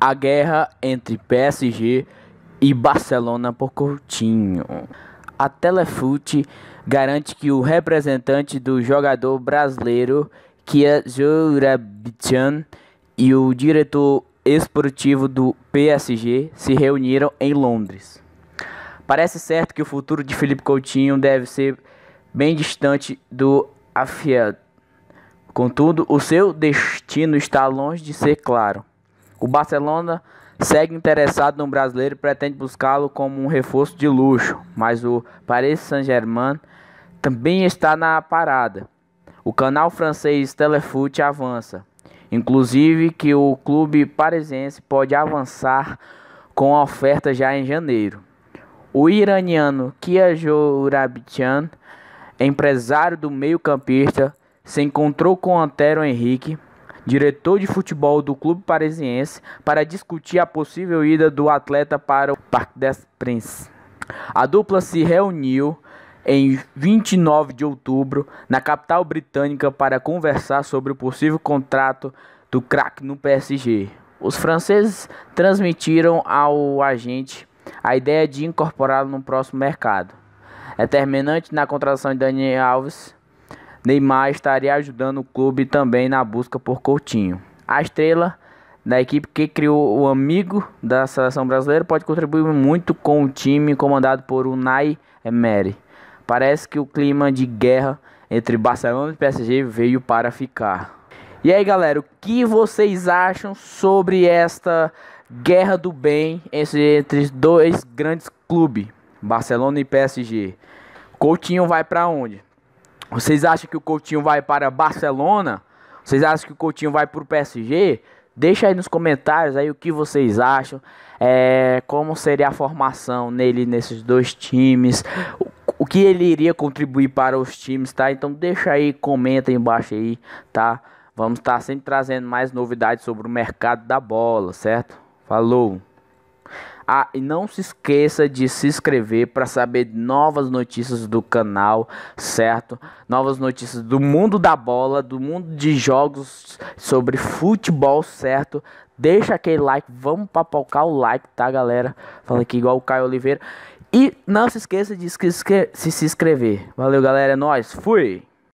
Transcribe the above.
a guerra entre PSG e Barcelona por Coutinho. A Telefute garante que o representante do jogador brasileiro Kia Jourabichan e o diretor esportivo do PSG se reuniram em Londres. Parece certo que o futuro de Felipe Coutinho deve ser bem distante do afiado. Contudo, o seu destino está longe de ser claro. O Barcelona segue interessado no brasileiro e pretende buscá-lo como um reforço de luxo, mas o Paris Saint-Germain também está na parada. O canal francês Telefoot avança, inclusive que o clube parisiense pode avançar com a oferta já em janeiro. O iraniano Kia Jourabitian, empresário do meio-campista, se encontrou com Antero Henrique, diretor de futebol do clube parisiense, para discutir a possível ida do atleta para o Parque des Princes. A dupla se reuniu em 29 de outubro na capital britânica para conversar sobre o possível contrato do craque no PSG. Os franceses transmitiram ao agente a ideia de incorporá-lo no próximo mercado. É terminante na contratação de Daniel Alves, Neymar estaria ajudando o clube também na busca por Coutinho. A estrela da equipe que criou o amigo da seleção brasileira pode contribuir muito com o time comandado por Unai Emery. Parece que o clima de guerra entre Barcelona e PSG veio para ficar. E aí, galera, o que vocês acham sobre esta guerra do bem entre dois grandes clubes, Barcelona e PSG? Coutinho vai para onde? Vocês acham que o Coutinho vai para Barcelona? Vocês acham que o Coutinho vai para o PSG? Deixa aí nos comentários aí o que vocês acham. É, como seria a formação nele nesses dois times. O, que ele iria contribuir para os times, tá? Então deixa aí, comenta aí embaixo aí, tá? Vamos estar sempre trazendo mais novidades sobre o mercado da bola, certo? Falou! Ah, e não se esqueça de se inscrever para saber novas notícias do canal, certo? Novas notícias do mundo da bola, do mundo de jogos sobre futebol, certo? Deixa aquele like, vamos papocar o like, tá, galera? Falando aqui igual o Caio Oliveira. E não se esqueça de se, inscrever. Valeu, galera, é nóis. Fui!